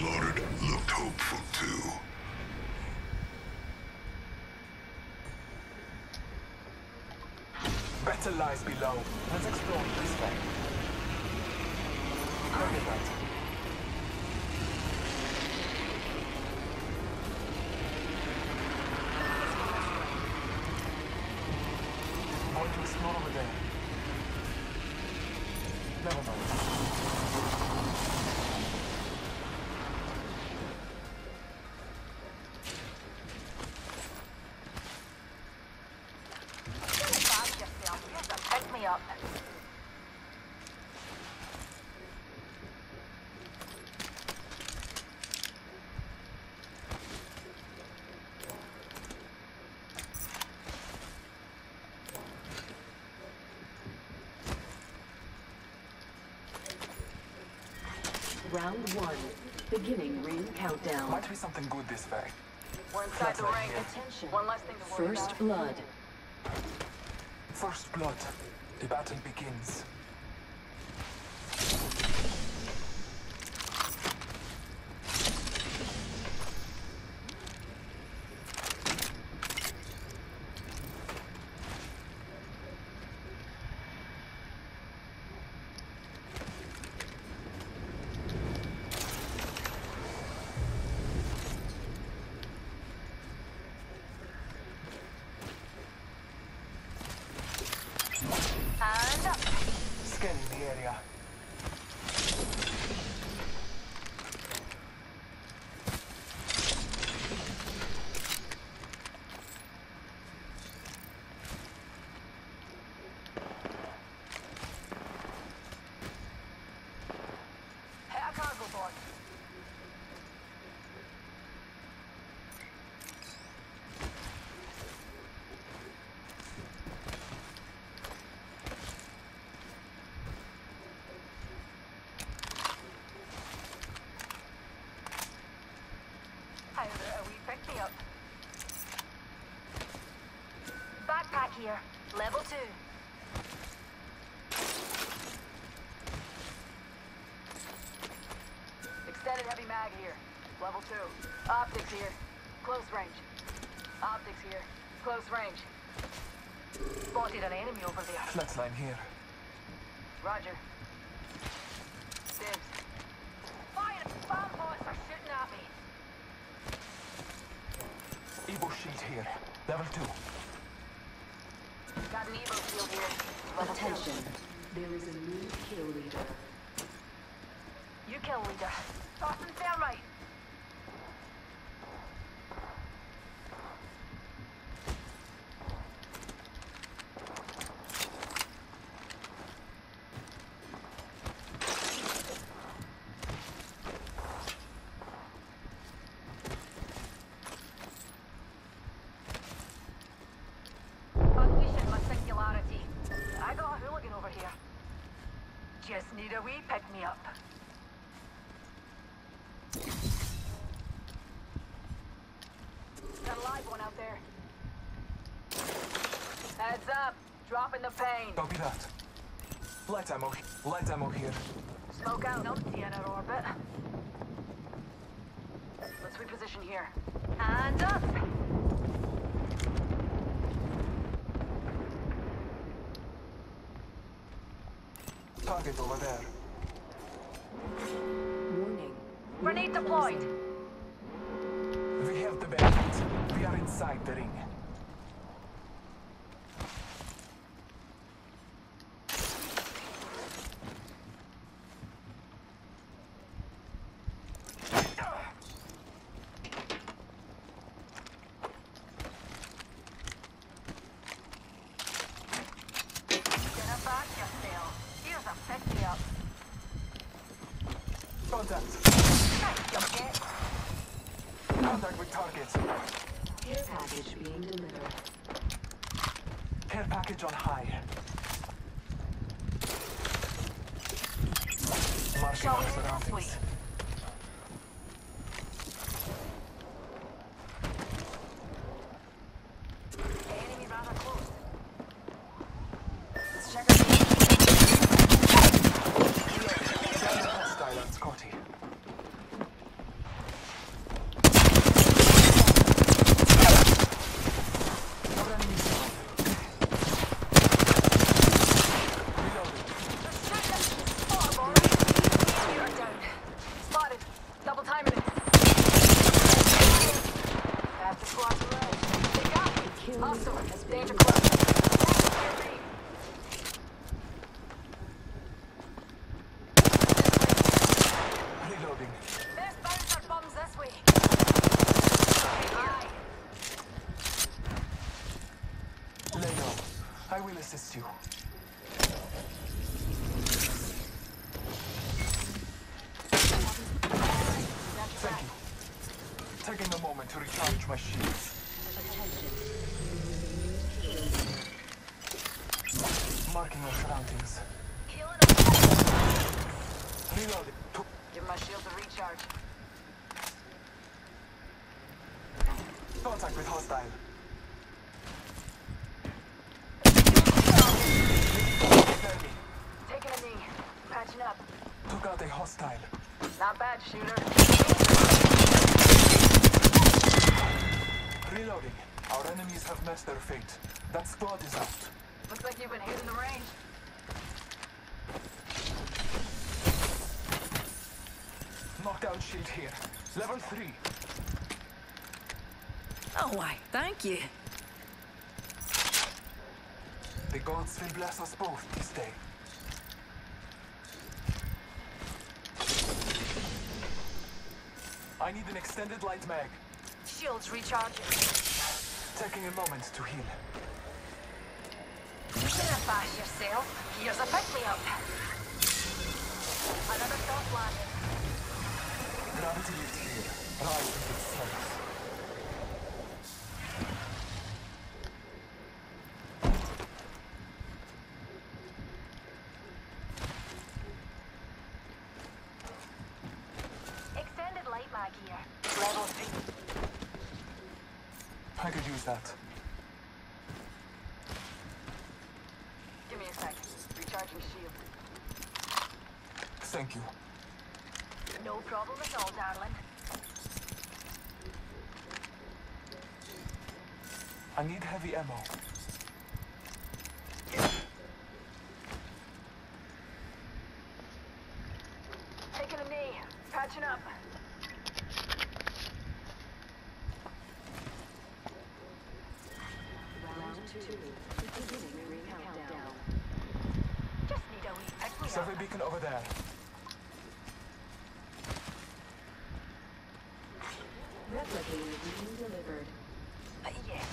slaughtered looked hopeful too. Better lies below. Let's explore this way. Target Round one. Beginning ring countdown. Might be something good this way. We're inside the ring. Attention. One less thing to worry First about. blood. First blood. The battle begins. And up. Scanning the area. Hit a cargo bot. How are we pick me up? Backpack here. Level two. Extended heavy mag here. Level two. Optics here. Close range. Optics here. Close range. Spotted an enemy over there. Flatline here. Roger. Dibs. Fire! Bomb boys are shooting at me. Evo shield here. Level 2. Attention. There is a new kill leader. You kill leader. Tossing thermite. Unleashing my singularity. I got a hooligan over here. Just need a wee pick me up. Got a live one out there. Heads up. Dropping the pain. Copy that. Light ammo. Light ammo here. Smoke out. Don't see in our orbit. Let's reposition here. And up. Target over there. Warning. Grenade Ring deployed. We have the benefit. We are inside the ring. Gonna back yourself. Here's a pick me up. Contact. You get Contact with target. Care package being delivered. Care package on high. We surroundings. sweep? Enemy rather close. Let's check our Down the hostile on Scotty. assist you. Thank you. Taking a moment to recharge my shields. Marking our surroundings. Reloading. Give my shield a recharge. contact with hostile. Taking a knee. Patching up. Took out a hostile. Not bad, shooter. Reloading. Our enemies have met their fate. That squad is out. Looks like you've been hitting the range. Knockdown shield here. Level 3. Oh, why, thank you. The gods will bless us both this day. I need an extended light mag. Shields recharging. Taking a moment to heal. Bash yourself. Here's a pick me up. Another soft landing. Gravity is here. Rise with its strength. Extended light mag here. Level three. I could use that. Give me a sec. Recharging shield. Thank you. No problem at all, darling. I need heavy ammo. Taking a knee. Patching up. Round two. Beginning ring countdown. Just need a wee pick me up. Survey beacon over there. Replicator being delivered. Uh, yeah.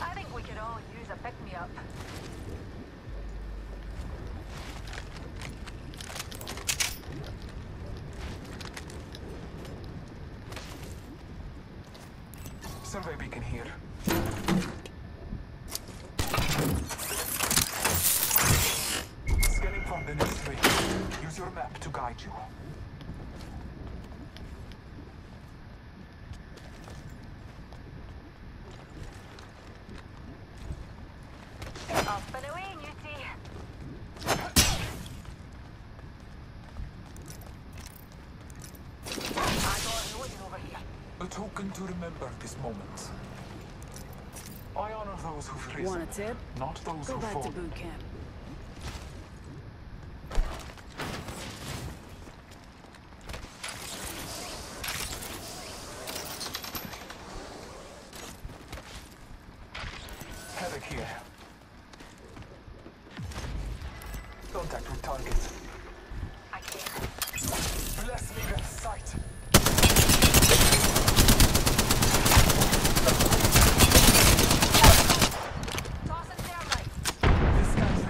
I think we could all use a pick-me-up. Survey beacon here. Scanning from the next ring. Use your map to guide you. Up and away, you see. I got a loading over here. A token to remember this moment. I honor those who've risen, Want a tip? not those Go who back fall. to boot camp. Havoc here. Contact with target. I can't. Bless me with sight. Tossing thermite. This guy's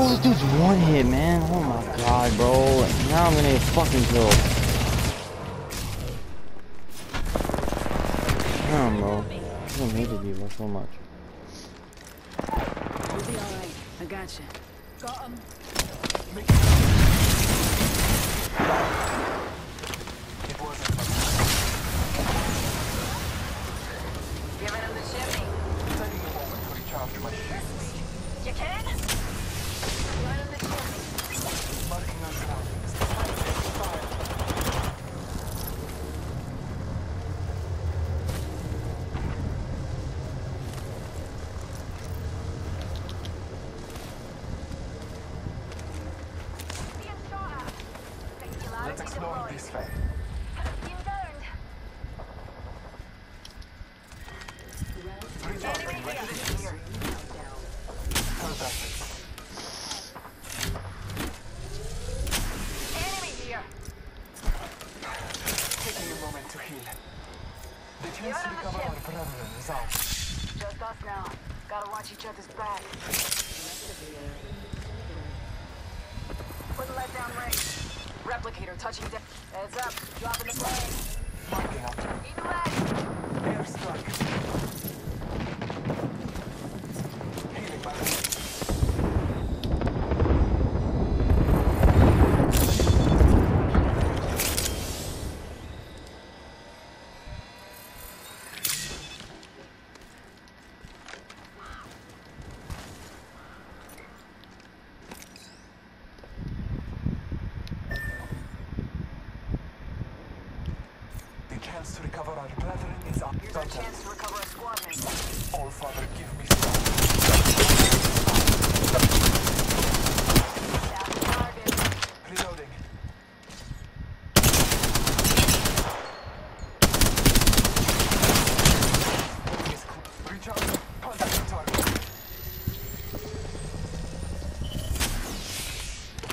Bro, this dude's one hit, man. Oh my god, bro. Now I'm gonna get fucking killed. Damn, bro. I fucking hated you bro, so much. You'll be alright. I got you. Got him. It wasn't fun. Giving him the shimmy. Taking a moment to recharge my shields. You can? Give him the shimmy. Marking our surroundings. Time to fire. Being shot at. Deployed. this way. Being downed. Recharging Enemy my here. shields. Here. Contact. Enemy here. Taking a moment to heal. The chance to You're on the recover ship. our brethren is ours. Just us now. Gotta watch each other's back. Wouldn't let down range. Replicator touching down. Heads up. Dropping the plane. Marking out. Eagle leg. Airstrike. Healing back. The chance to recover our brethren is up. Here's our chance to recover a squad mate. All Father, give me strength. Down the target. Reloading. Moving is close. Recharge. Contact the target.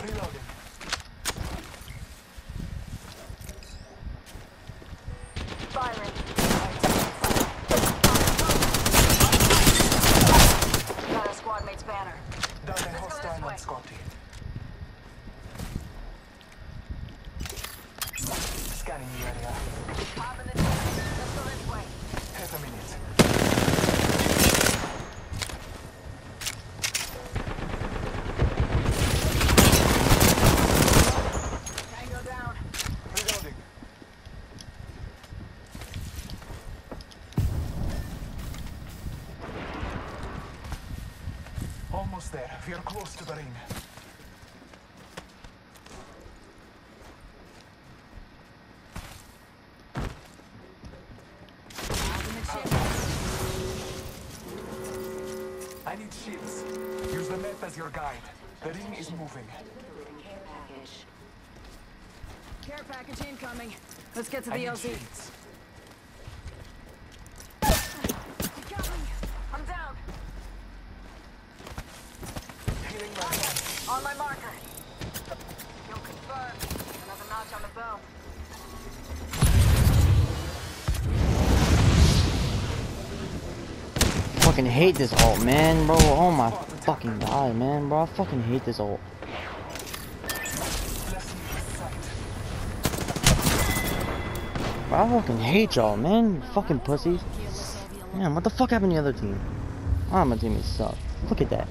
Reloading. Firing. Got our squad mate's banner. Down a go this hostile way. on Scotty. Scanning the area. Hop in the tank. Let's go this way. Half a minute. Tango down. Reloading. Almost there. We are close to the ring. I need shields. Use the map as your guide. The ring is moving. Care package. Care package incoming. Let's get to the LZ. Fucking hate this ult, man, bro. Oh my fucking god, man, bro. I fucking hate this sight. Bro, I fucking hate y'all, man. You fucking pussies. Man, what the fuck happened to the other team? Ah, my teammates suck. Look at that.